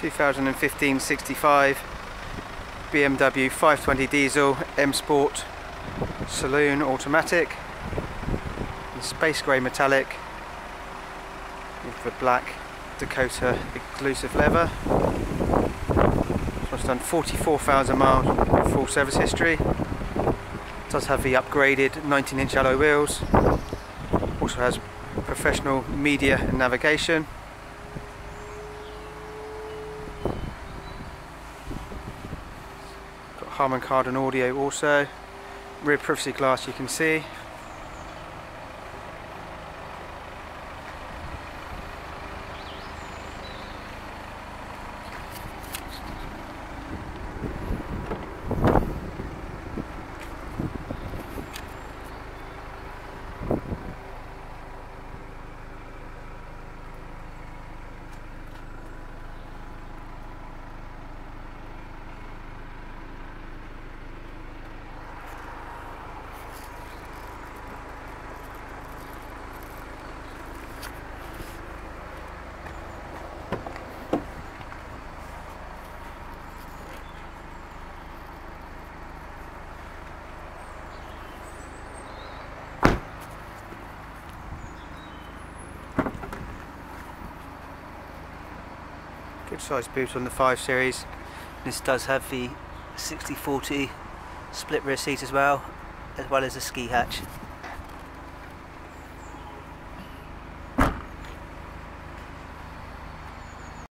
2015 65 BMW 520 diesel M Sport saloon automatic space grey metallic with the black Dakota exclusive leather. This one's done 44,000 miles full service history. Does have the upgraded 19 inch alloy wheels. Also has professional media and navigation. Harman Kardon audio also. Rear privacy glass you can see. Good size boot on the 5 Series. This does have the 60-40 split rear seat as well, as well as a ski hatch.